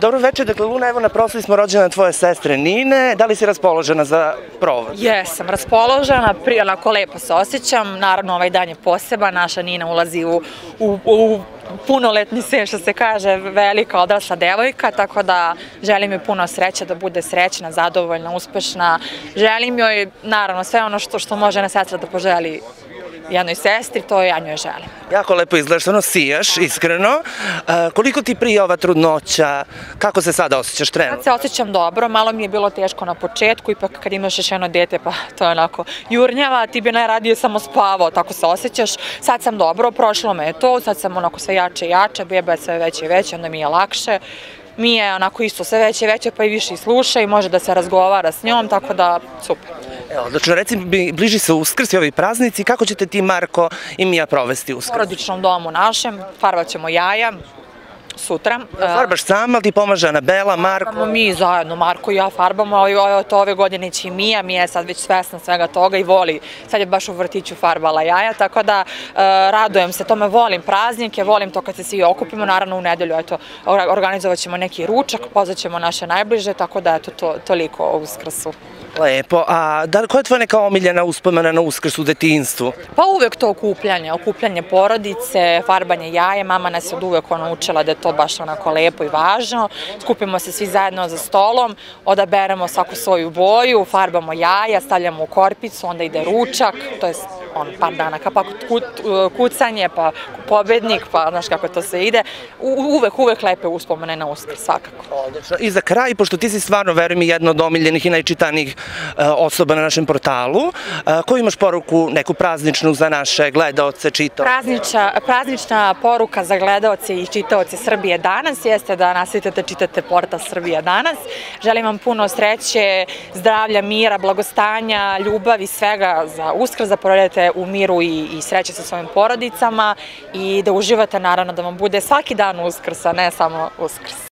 Dobro večer, dakle Luna, evo na proslavi smo rođena tvoje sestre Nine, da li si raspoložena za provod? Jesam raspoložena, pri, onako lepo se osjećam, naravno ovaj dan je poseban, naša Nina ulazi u, u, u punoletni sen, što se kaže, velika odrasla devojka, tako da želim joj puno sreće, da bude srećna, zadovoljna, uspešna. Želim joj, naravno, sve ono što, što može na sestra da poželi jednoj sestri, to ja njoj želim. Jako lepo izgledaš, ono sijaš, iskreno. E, koliko ti prije ova trudnoća, kako se sada osjećaš Sad trenutno? se osjećam dobro, malo mi je bilo teško na početku, ipak kad imaš još jedno dete, pa to je onako jurnjava, ti bi najradije samo spavao, tako se osjećaš. Sad sam dobro, prošlo me je to, sad sam onako sve jače i jače, beba je sve veće i veće, onda mi je lakše. Mi je onako isto sve veće i veće, pa i više i sluša i može da se razgovara s njom, tako da super. Evo, odlično, reci mi, bliži se uskrs i ovi praznici, kako ćete ti, Marko i Mija provesti U uskrs? porodičnom domu našem, farbat ćemo jaja sutra. Farbaš sama, ali ti pomaže Anabela, Marko? Farbamo mi zajedno, Marko i ja farbamo, ali to ove godine će i Mija, Mija je sad već svesna svega toga i voli, sad je baš u vrtiću farbala jaja, tako da e, radujem se tome, volim praznike, volim to kad se svi okupimo, naravno u nedelju, eto, or- organizovat ćemo neki ručak, pozvaćemo naše najbliže, tako da eto, to, toliko o uskrsu. Lepo, a da, koja je tvoja neka omiljena uspomena na uskrs u detinjstvu? Pa uvek to okupljanje, okupljanje porodice, farbanje jaje, mama nas je od uvek ona učila da je to baš onako lepo i važno. Skupimo se svi zajedno za stolom, odaberemo svaku svoju boju, farbamo jaja, stavljamo u korpicu, onda ide ručak, to je on par dana, pa kut, kucanje, pa pobednik, pa znaš kako to sve ide. U, uvek, uvek lepe uspomene na uskrs, svakako. Odlično. I za kraj, pošto ti si stvarno, verujem, jedna od omiljenih i najčitanijih e, osoba na našem portalu, e, koju imaš poruku neku prazničnu za naše gledaoce, čito? Prazniča, praznična poruka za gledaoce i čitaoce Srbije danas jeste da nastavite da čitate portal Srbija danas. Želim vam puno sreće, zdravlja, mira, blagostanja, ljubavi, svega za uskrs, da provedete u miru i, i sreće sa svojim porodicama i da uživate naravno da vam bude svaki dan uskrsa, ne samo uskrs.